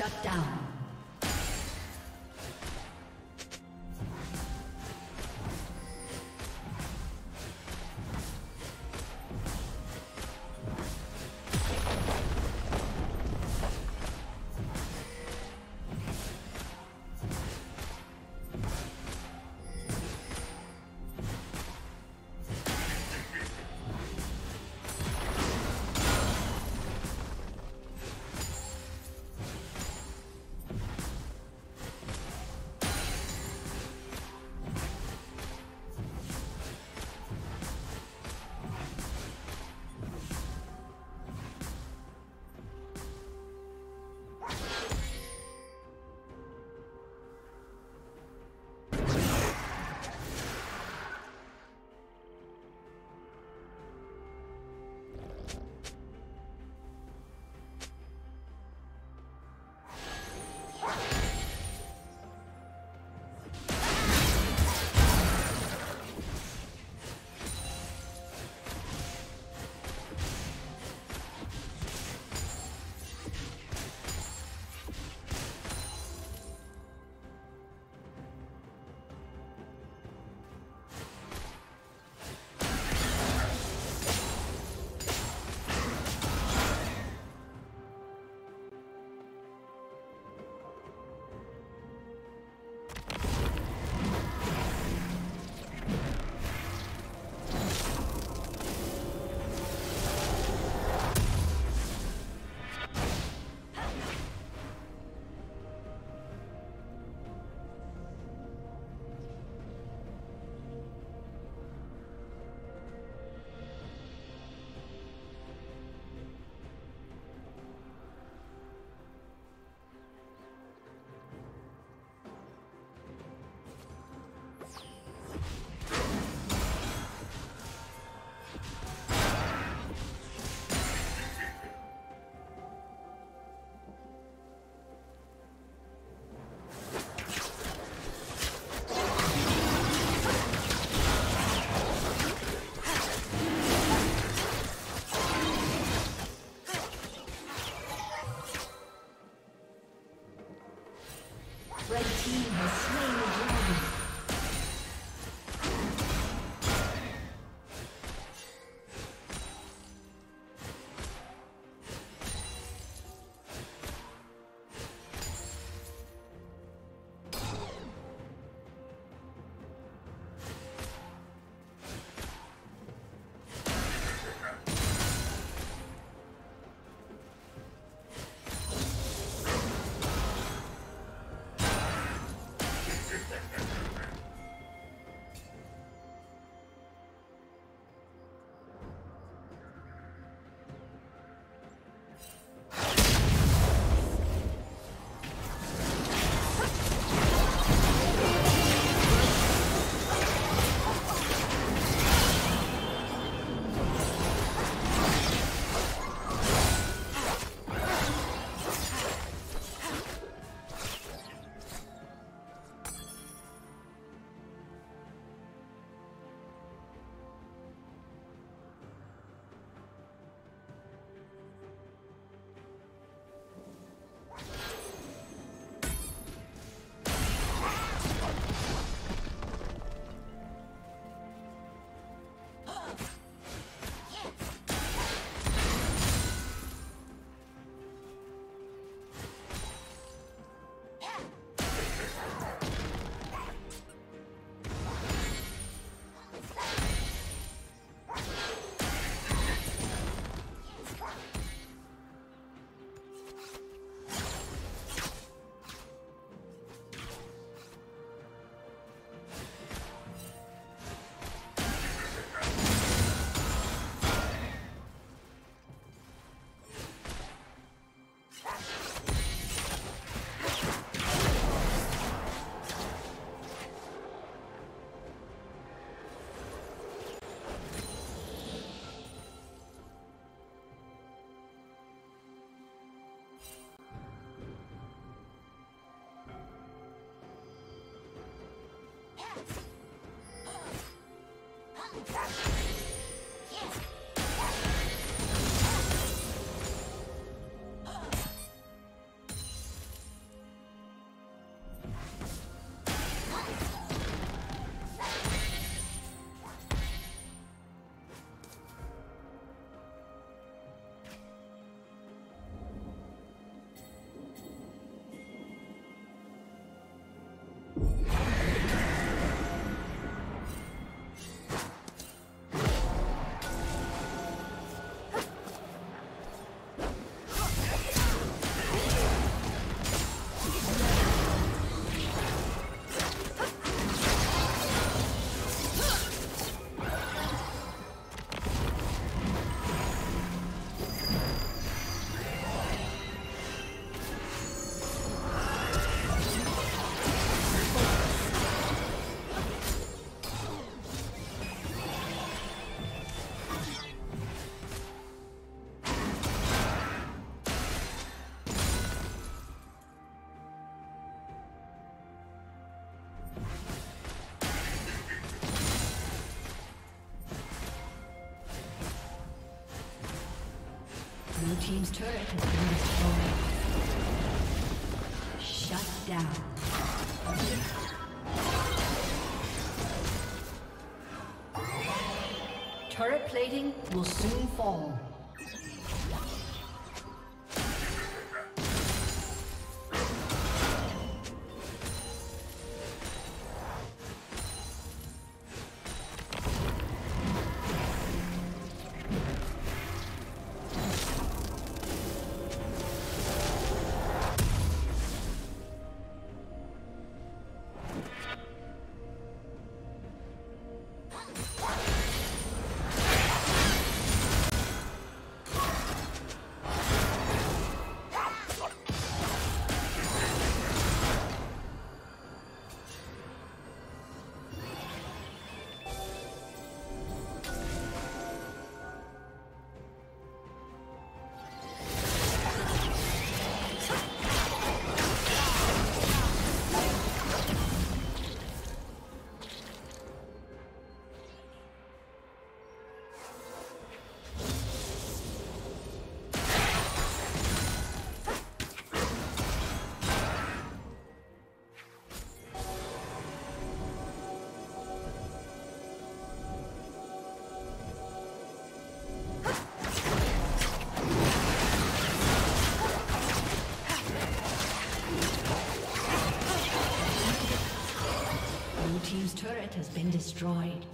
Shut down. Team's turret has been destroyed. Shut down. Turret plating will soon fall. Has been destroyed.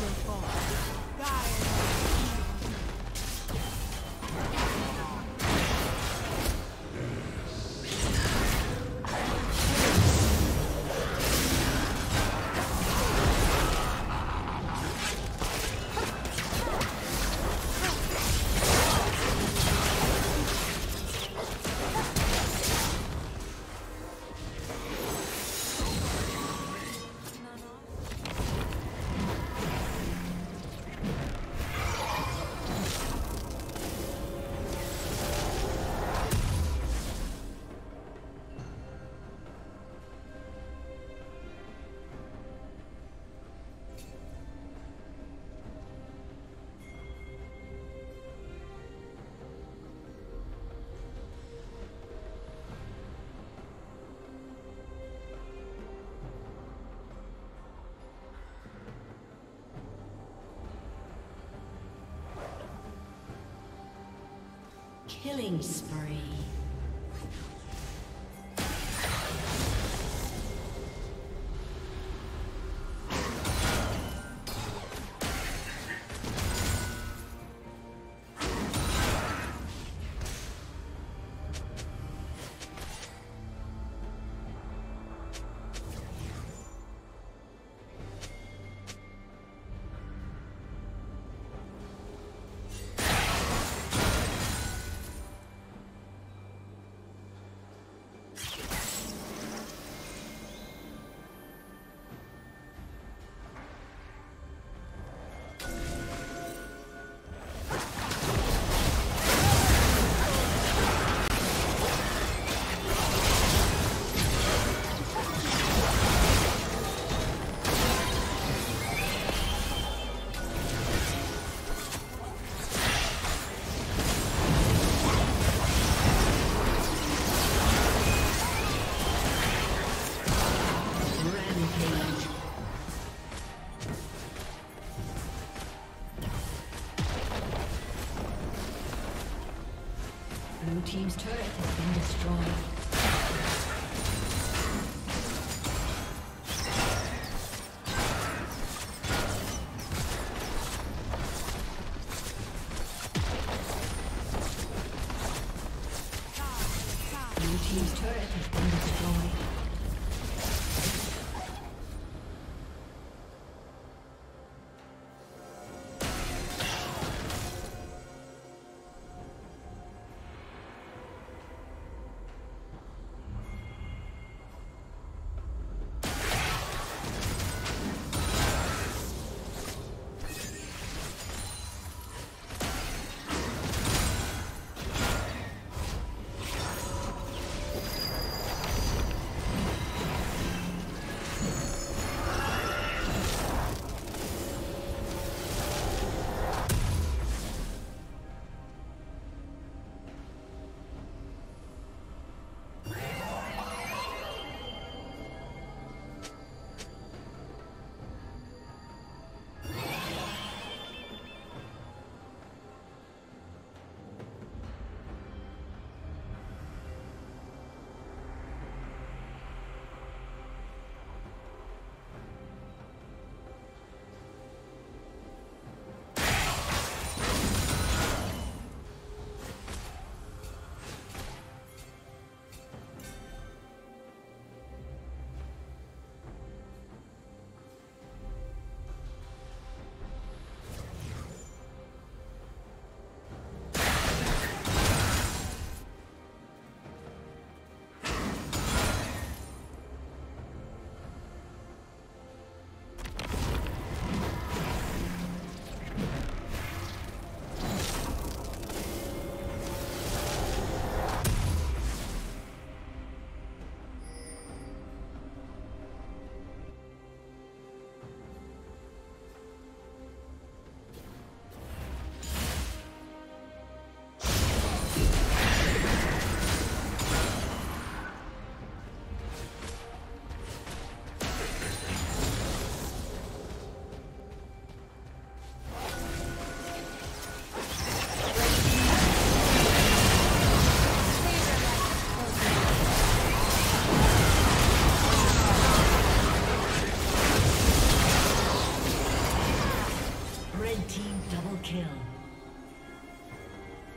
never fall. Die. Killing spree.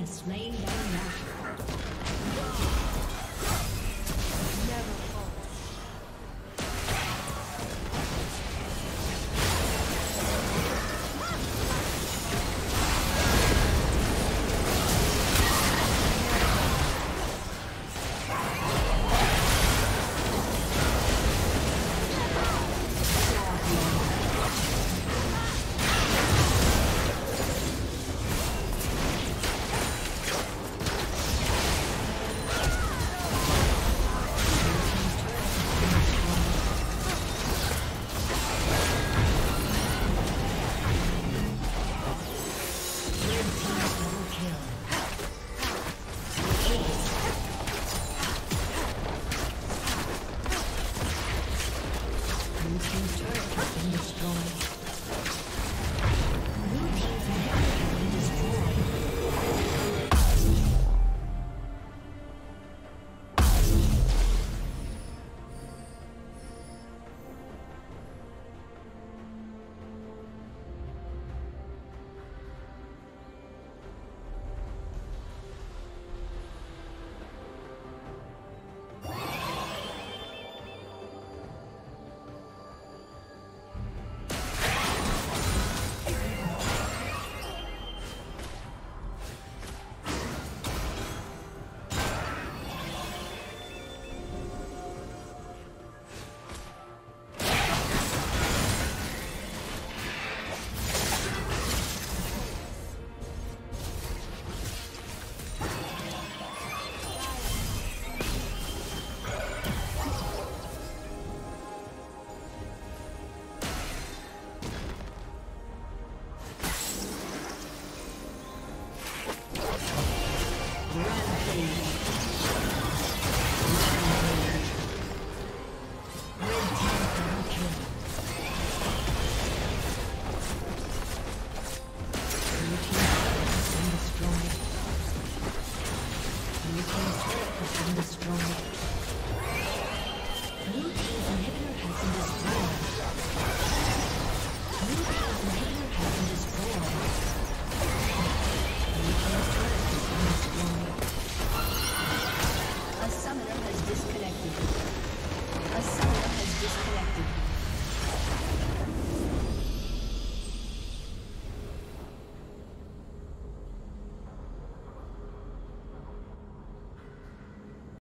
Has slain